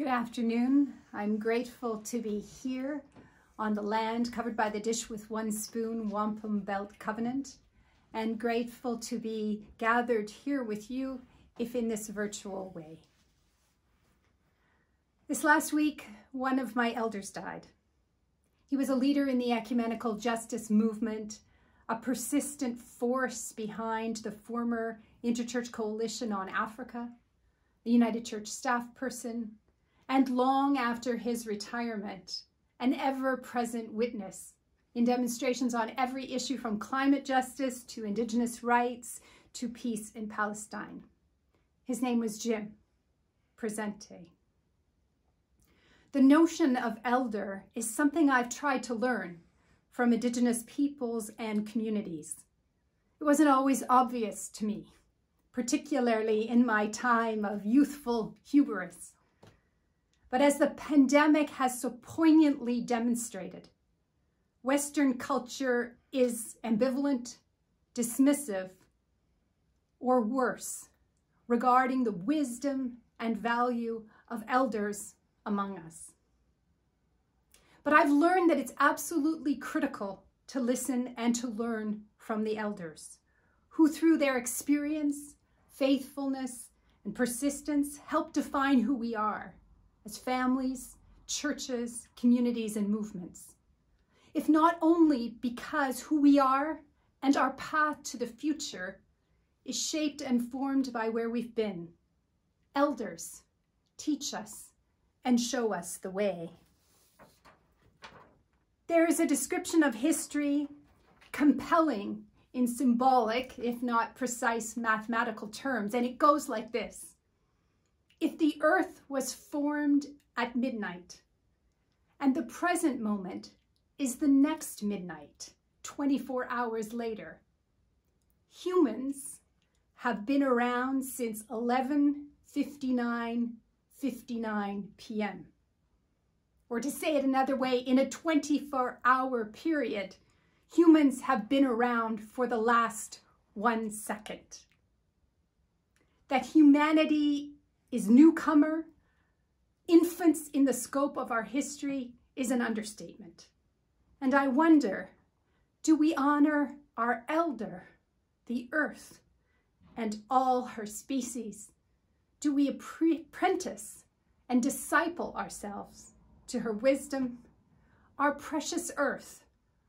Good afternoon. I'm grateful to be here on the land covered by the Dish with One Spoon Wampum Belt Covenant and grateful to be gathered here with you if in this virtual way. This last week, one of my elders died. He was a leader in the ecumenical justice movement, a persistent force behind the former Interchurch Coalition on Africa, the United Church staff person, and long after his retirement, an ever-present witness in demonstrations on every issue from climate justice to indigenous rights to peace in Palestine. His name was Jim Presente. The notion of elder is something I've tried to learn from indigenous peoples and communities. It wasn't always obvious to me, particularly in my time of youthful hubris. But as the pandemic has so poignantly demonstrated, Western culture is ambivalent, dismissive, or worse, regarding the wisdom and value of elders among us. But I've learned that it's absolutely critical to listen and to learn from the elders, who through their experience, faithfulness, and persistence help define who we are as families, churches, communities, and movements. If not only because who we are and our path to the future is shaped and formed by where we've been. Elders teach us and show us the way. There is a description of history compelling in symbolic, if not precise mathematical terms, and it goes like this. If the earth was formed at midnight, and the present moment is the next midnight, 24 hours later, humans have been around since 11:59 59 p.m. Or to say it another way, in a 24-hour period, humans have been around for the last one second. That humanity is newcomer, infants in the scope of our history is an understatement. And I wonder, do we honor our elder, the earth, and all her species? Do we apprentice and disciple ourselves to her wisdom? Our precious earth,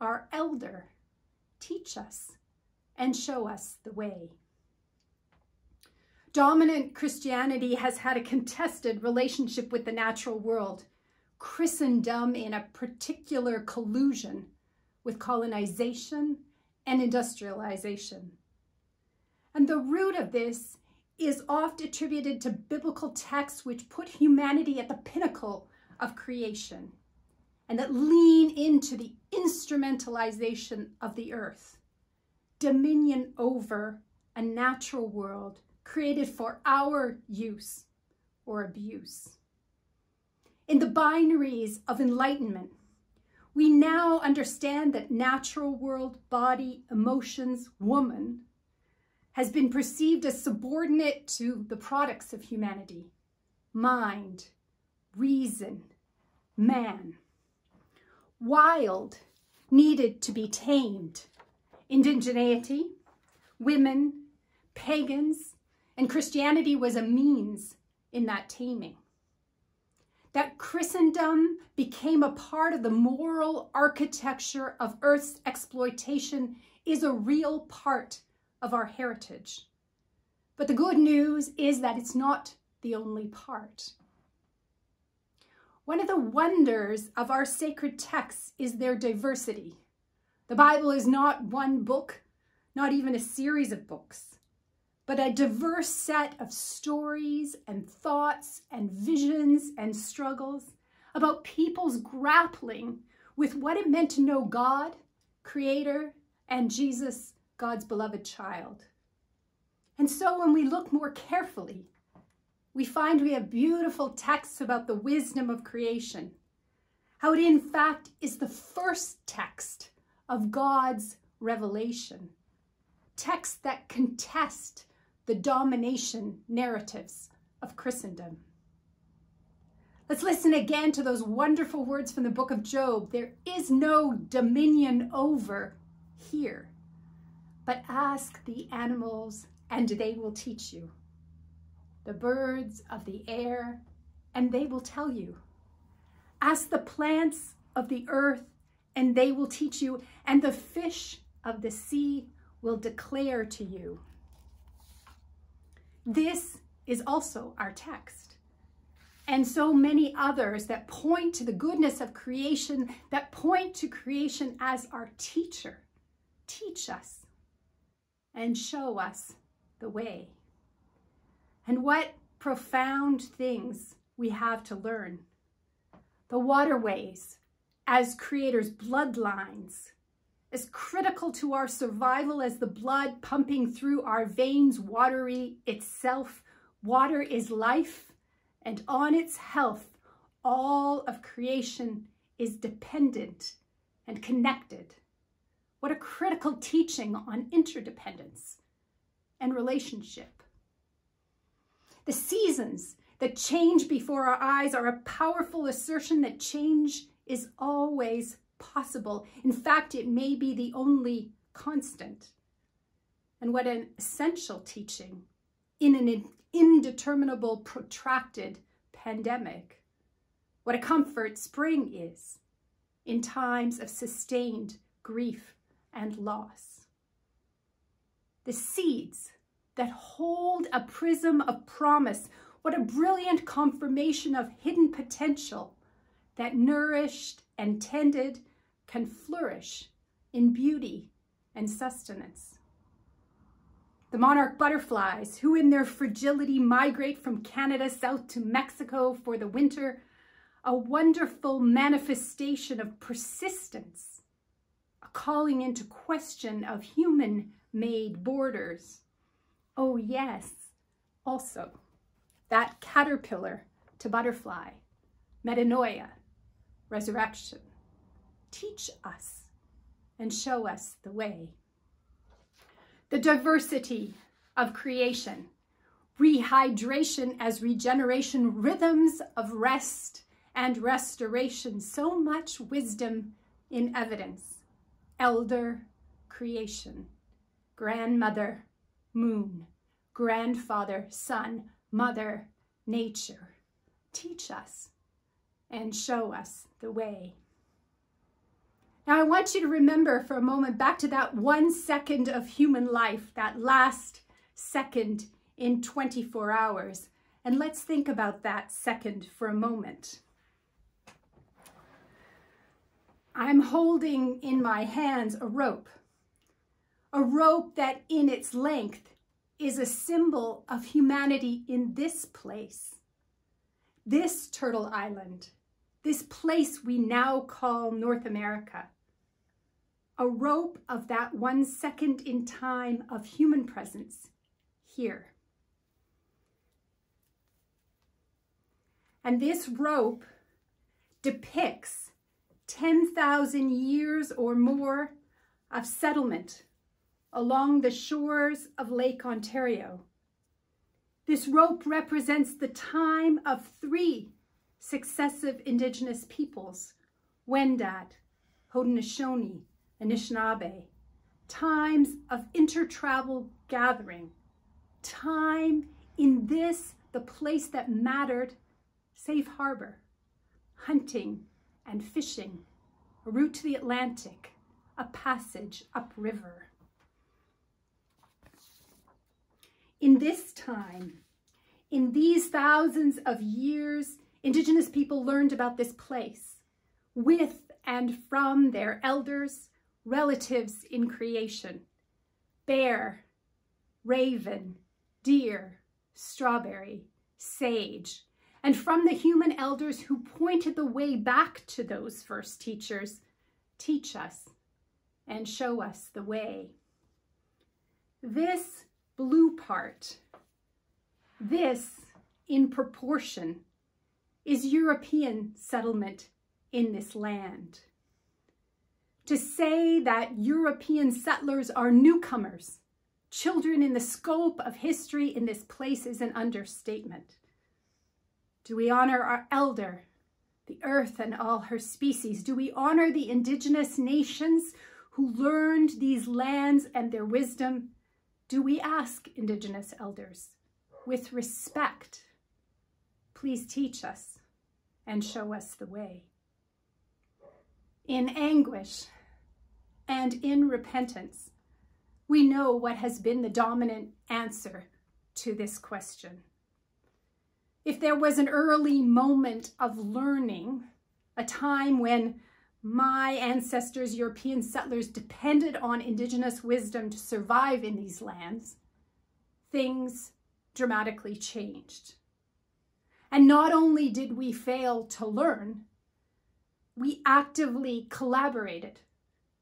our elder, teach us and show us the way. Dominant Christianity has had a contested relationship with the natural world, Christendom in a particular collusion with colonization and industrialization. And the root of this is oft attributed to biblical texts which put humanity at the pinnacle of creation and that lean into the instrumentalization of the earth, dominion over a natural world created for our use or abuse. In the binaries of enlightenment, we now understand that natural world, body, emotions, woman has been perceived as subordinate to the products of humanity, mind, reason, man. Wild needed to be tamed. Indigeneity, women, pagans, and Christianity was a means in that taming. That Christendom became a part of the moral architecture of Earth's exploitation is a real part of our heritage. But the good news is that it's not the only part. One of the wonders of our sacred texts is their diversity. The Bible is not one book, not even a series of books but a diverse set of stories and thoughts and visions and struggles about people's grappling with what it meant to know God, Creator, and Jesus, God's beloved child. And so when we look more carefully, we find we have beautiful texts about the wisdom of creation, how it in fact is the first text of God's revelation, texts that contest the domination narratives of Christendom. Let's listen again to those wonderful words from the book of Job. There is no dominion over here, but ask the animals and they will teach you. The birds of the air and they will tell you. Ask the plants of the earth and they will teach you, and the fish of the sea will declare to you. This is also our text. And so many others that point to the goodness of creation, that point to creation as our teacher. Teach us and show us the way. And what profound things we have to learn. The waterways as creators, bloodlines, as critical to our survival as the blood pumping through our veins, watery itself. Water is life, and on its health, all of creation is dependent and connected. What a critical teaching on interdependence and relationship. The seasons that change before our eyes are a powerful assertion that change is always possible. In fact, it may be the only constant. And what an essential teaching in an indeterminable, protracted pandemic. What a comfort spring is in times of sustained grief and loss. The seeds that hold a prism of promise. What a brilliant confirmation of hidden potential that nourished and tended can flourish in beauty and sustenance. The monarch butterflies, who in their fragility migrate from Canada south to Mexico for the winter, a wonderful manifestation of persistence, a calling into question of human-made borders. Oh yes, also that caterpillar to butterfly, metanoia, resurrection. Teach us and show us the way. The diversity of creation, rehydration as regeneration, rhythms of rest and restoration, so much wisdom in evidence. Elder creation, grandmother, moon, grandfather, sun, mother, nature. Teach us and show us the way. Now, I want you to remember for a moment back to that one second of human life, that last second in 24 hours. And let's think about that second for a moment. I'm holding in my hands a rope, a rope that in its length is a symbol of humanity in this place, this turtle island, this place we now call North America. A rope of that one second in time of human presence here. And this rope depicts 10,000 years or more of settlement along the shores of Lake Ontario. This rope represents the time of three successive Indigenous peoples, Wendat, Haudenosaunee, Anishinaabe, times of intertribal gathering, time in this, the place that mattered, safe harbor, hunting and fishing, a route to the Atlantic, a passage upriver. In this time, in these thousands of years, Indigenous people learned about this place with and from their elders, relatives in creation, bear, raven, deer, strawberry, sage, and from the human elders who pointed the way back to those first teachers, teach us and show us the way. This blue part, this in proportion is European settlement in this land. To say that European settlers are newcomers, children in the scope of history in this place is an understatement. Do we honor our elder, the earth and all her species? Do we honor the indigenous nations who learned these lands and their wisdom? Do we ask indigenous elders with respect, please teach us and show us the way? In anguish and in repentance, we know what has been the dominant answer to this question. If there was an early moment of learning, a time when my ancestors, European settlers, depended on indigenous wisdom to survive in these lands, things dramatically changed. And not only did we fail to learn, we actively collaborated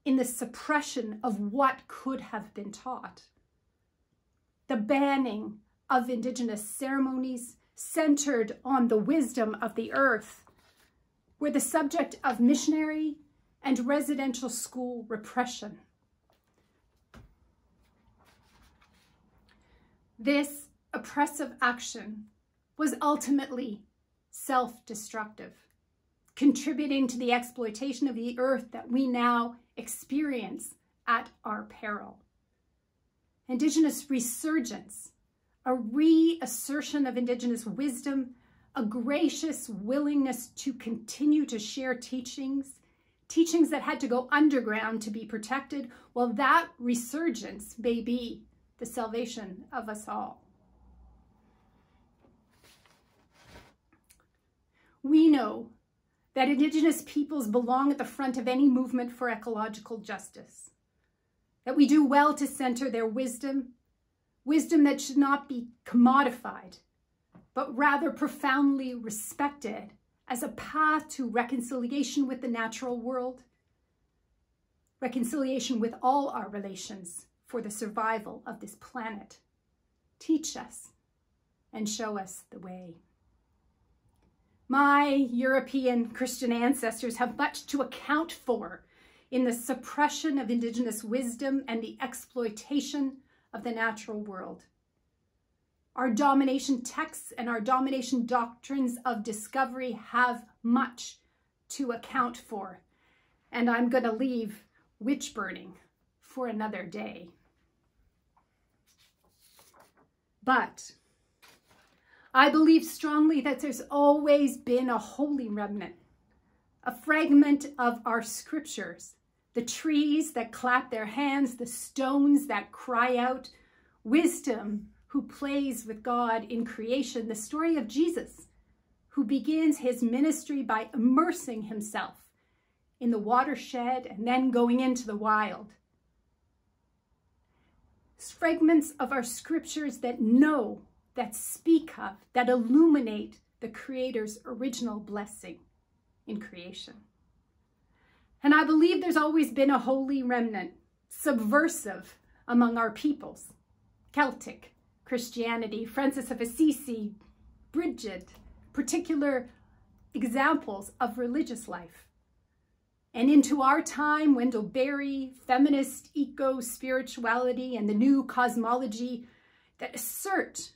in the suppression of what could have been taught. The banning of Indigenous ceremonies centered on the wisdom of the earth were the subject of missionary and residential school repression. This oppressive action was ultimately self-destructive, contributing to the exploitation of the earth that we now experience at our peril. Indigenous resurgence, a reassertion of Indigenous wisdom, a gracious willingness to continue to share teachings, teachings that had to go underground to be protected, well, that resurgence may be the salvation of us all. We know that Indigenous peoples belong at the front of any movement for ecological justice, that we do well to center their wisdom, wisdom that should not be commodified, but rather profoundly respected as a path to reconciliation with the natural world, reconciliation with all our relations for the survival of this planet. Teach us and show us the way. My European Christian ancestors have much to account for in the suppression of indigenous wisdom and the exploitation of the natural world. Our domination texts and our domination doctrines of discovery have much to account for. And I'm going to leave witch burning for another day. But I believe strongly that there's always been a holy remnant, a fragment of our scriptures, the trees that clap their hands, the stones that cry out, wisdom who plays with God in creation, the story of Jesus, who begins his ministry by immersing himself in the watershed and then going into the wild. Fragments of our scriptures that know that speak of, that illuminate the Creator's original blessing in creation. And I believe there's always been a holy remnant, subversive among our peoples, Celtic, Christianity, Francis of Assisi, Bridget, particular examples of religious life. And into our time, Wendell Berry, feminist eco-spirituality and the new cosmology that assert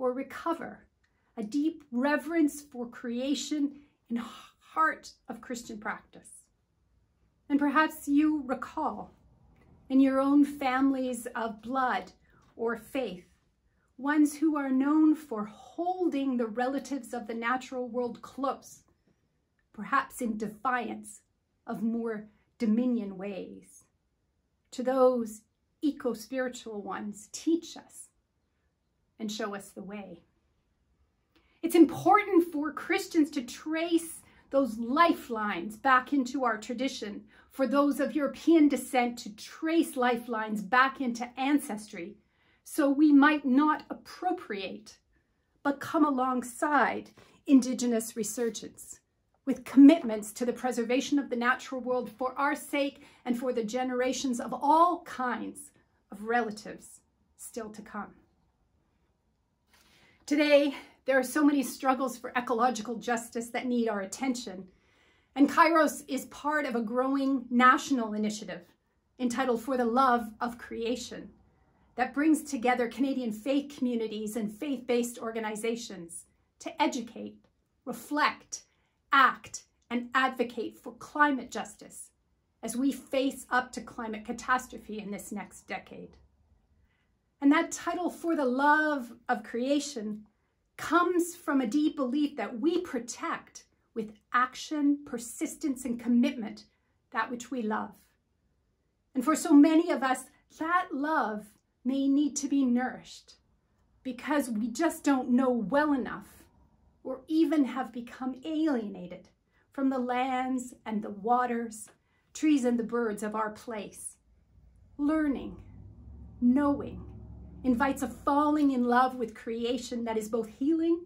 or recover a deep reverence for creation in heart of Christian practice. And perhaps you recall in your own families of blood or faith, ones who are known for holding the relatives of the natural world close, perhaps in defiance of more dominion ways. To those eco-spiritual ones, teach us and show us the way. It's important for Christians to trace those lifelines back into our tradition, for those of European descent to trace lifelines back into ancestry, so we might not appropriate, but come alongside Indigenous resurgence with commitments to the preservation of the natural world for our sake and for the generations of all kinds of relatives still to come. Today, there are so many struggles for ecological justice that need our attention. And Kairos is part of a growing national initiative entitled For the Love of Creation that brings together Canadian faith communities and faith-based organizations to educate, reflect, act, and advocate for climate justice as we face up to climate catastrophe in this next decade. And that title, For the Love of Creation, comes from a deep belief that we protect with action, persistence, and commitment that which we love. And for so many of us, that love may need to be nourished because we just don't know well enough or even have become alienated from the lands and the waters, trees and the birds of our place. Learning, knowing, invites a falling in love with creation that is both healing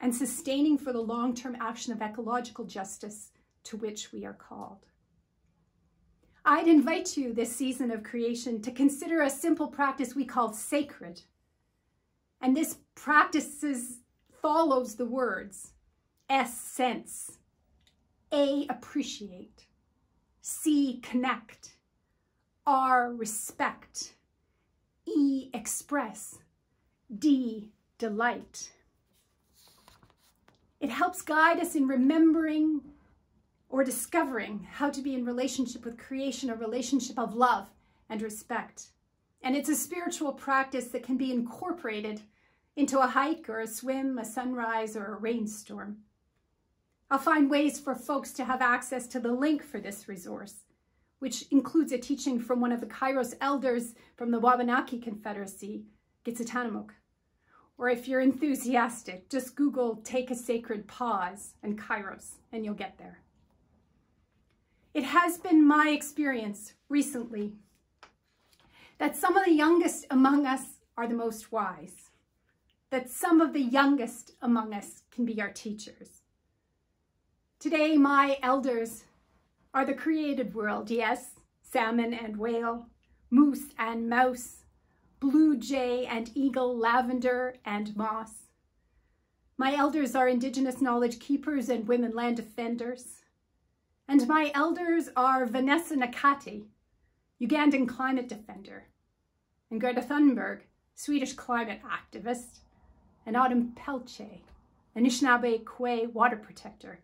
and sustaining for the long-term action of ecological justice to which we are called. I'd invite you this season of creation to consider a simple practice we call sacred. And this practice follows the words S, sense, A, appreciate, C, connect, R, respect, E, express, D, delight. It helps guide us in remembering or discovering how to be in relationship with creation, a relationship of love and respect. And it's a spiritual practice that can be incorporated into a hike or a swim, a sunrise or a rainstorm. I'll find ways for folks to have access to the link for this resource which includes a teaching from one of the Kairos elders from the Wabanaki Confederacy, Gitsatanamuk. Or if you're enthusiastic, just Google Take a Sacred Pause and Kairos, and you'll get there. It has been my experience recently that some of the youngest among us are the most wise, that some of the youngest among us can be our teachers. Today, my elders are the created world, yes, salmon and whale, moose and mouse, blue jay and eagle, lavender and moss. My elders are Indigenous knowledge keepers and women land defenders. And my elders are Vanessa Nakate, Ugandan climate defender, and Greta Thunberg, Swedish climate activist, and Autumn Peltier, Anishinaabe Kwe water protector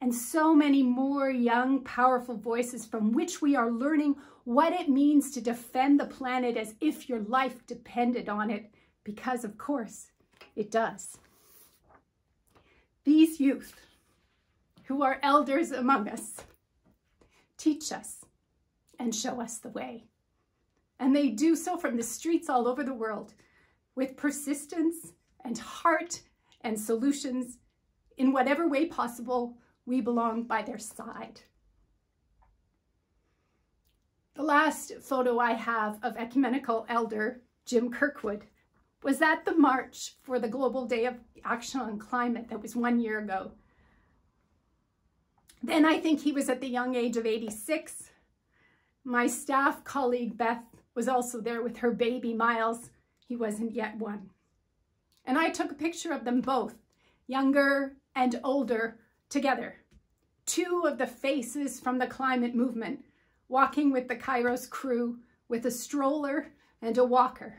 and so many more young, powerful voices from which we are learning what it means to defend the planet as if your life depended on it, because of course it does. These youth, who are elders among us, teach us and show us the way. And they do so from the streets all over the world with persistence and heart and solutions in whatever way possible we belong by their side. The last photo I have of ecumenical elder Jim Kirkwood was at the March for the Global Day of Action on Climate that was one year ago. Then I think he was at the young age of 86. My staff colleague Beth was also there with her baby Miles. He wasn't yet one. And I took a picture of them both, younger and older, together. Two of the faces from the climate movement walking with the Kairos crew with a stroller and a walker,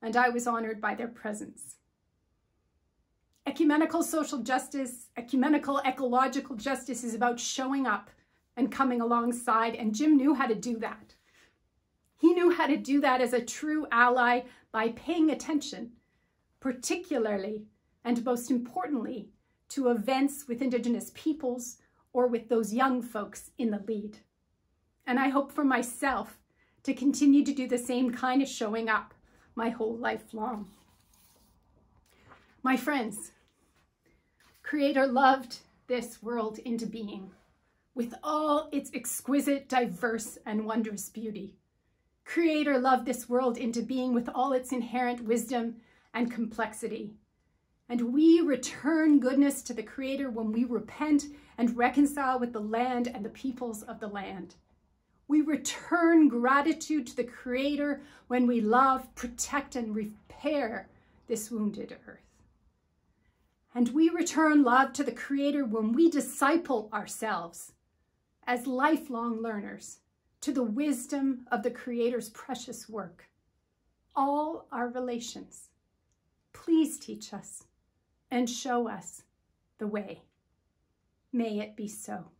and I was honored by their presence. Ecumenical social justice, ecumenical ecological justice is about showing up and coming alongside, and Jim knew how to do that. He knew how to do that as a true ally by paying attention, particularly and most importantly, to events with Indigenous peoples or with those young folks in the lead. And I hope for myself to continue to do the same kind of showing up my whole life long. My friends, Creator loved this world into being with all its exquisite, diverse, and wondrous beauty. Creator loved this world into being with all its inherent wisdom and complexity. And we return goodness to the Creator when we repent and reconcile with the land and the peoples of the land. We return gratitude to the Creator when we love, protect, and repair this wounded earth. And we return love to the Creator when we disciple ourselves as lifelong learners to the wisdom of the Creator's precious work. All our relations, please teach us and show us the way. May it be so.